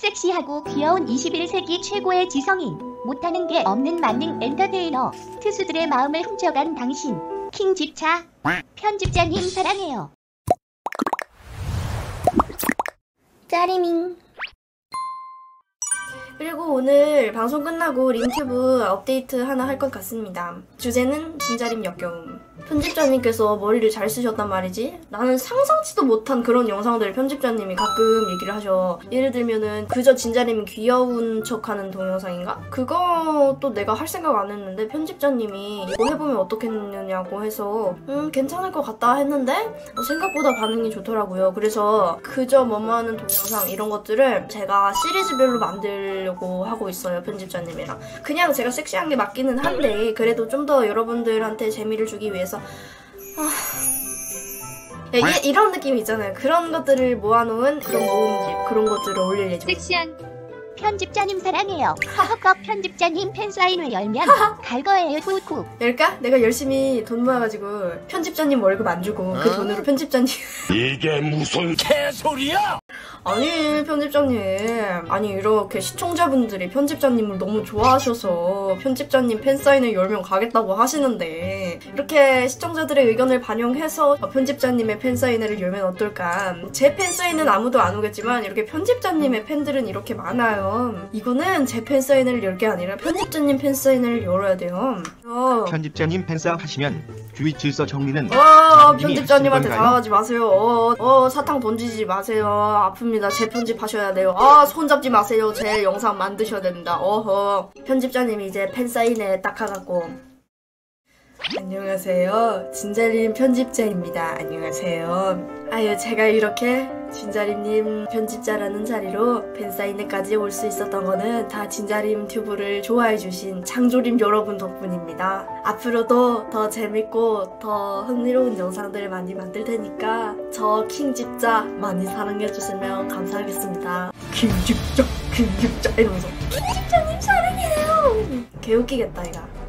섹시하고 귀여운 21세기 최고의 지성인 못하는 게 없는 만능 엔터테이너 투수들의 마음을 훔쳐간 당신 킹 집차. 편집자님 사랑해요. 짜리밍 그리고 오늘 방송 끝나고 림튜브 업데이트 하나 할 것 같습니다. 주제는 진자림 역겨움. 편집자님께서 머리를 잘 쓰셨단 말이지? 나는 상상치도 못한 그런 영상들을 편집자님이 가끔 얘기를 하셔. 예를 들면은 그저 진자림이 귀여운 척하는 동영상인가? 그것도 내가 할 생각 안 했는데 편집자님이 이거 해보면 어떻겠느냐고 해서 음 괜찮을 것 같다 했는데 어, 생각보다 반응이 좋더라고요. 그래서 그저 뭐뭐 하는 동영상 이런 것들을 제가 시리즈별로 만들 려고 하고 있어요. 편집자님이랑. 그냥 제가 섹시한 게 맞기는 한데 그래도 좀 더 여러분들한테 재미를 주기 위해서 아... 야, 이, 이런 느낌 있잖아요. 그런 것들을 모아놓은 그런 모음집 그런 것들을 올릴 예정. 섹시한 편집자님 사랑해요 허걱 편집자님 팬사인회 열면 갈 거예요 후후 열까? 내가 열심히 돈 모아가지고 편집자님 월급 안 주고 그 돈으로 편집자님 이게 무슨 개소리야? 아니 편집자님 아니 이렇게 시청자분들이 편집자님을 너무 좋아하셔서 편집자님 팬사인회 열면 가겠다고 하시는데 이렇게 시청자들의 의견을 반영해서 편집자님의 팬사인회를 열면 어떨까 제 팬사인은 아무도 안 오겠지만 이렇게 편집자님의 팬들은 이렇게 많아요 이거는 제 팬사인회를 열 게 아니라 편집자님 팬사인회를 열어야 돼요 어. 편집자님 팬싸 하시면 주위 질서 정리는 어, 편집자님한테? 당하지 마세요. 어, 어, 사탕 던지지 마세요. 아픕니다. 재편집하셔야 돼요. 아, 손잡지 마세요. 제 영상 만드셔야 됩니다. 어허. 편집자님이 이제 팬사인회 딱 가갖고. 안녕하세요. 진자림 편집자입니다. 안녕하세요. 아유, 제가 이렇게 진자림님 편집자라는 자리로 팬사인회까지 올 수 있었던 거는 다 진자림 튜브를 좋아해주신 창조림 여러분 덕분입니다. 앞으로도 더 재밌고 더 흥미로운 영상들을 많이 만들 테니까 저 킹집자 많이 사랑해주시면 감사하겠습니다. 킹집자, 킹집자 이러면서 킹집자님 사랑해요. 개웃기겠다 이거.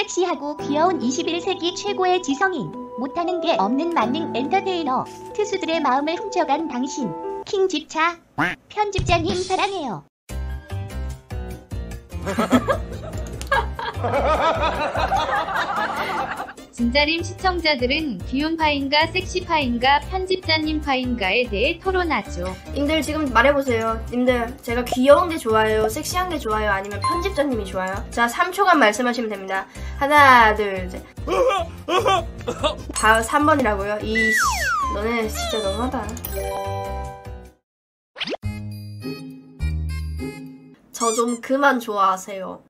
섹시하고 귀여운 21세기 최고의 지성인 못하는 게 없는 만능 엔터테이너 투수들의 마음을 훔쳐간 당신 킹 집차 편집자님 사랑해요 진자림 시청자들은 귀여운 파인가 섹시 파인가 편집자님 파인가에 대해 토론하죠. 님들 지금 말해보세요. 님들 제가 귀여운 게 좋아요? 섹시한 게 좋아요? 아니면 편집자님이 좋아요? 자 3초간 말씀하시면 됩니다. 하나 둘셋 다 3번이라고요? 이씨 너네 진짜 너무하다. 저 좀 그만 좋아하세요.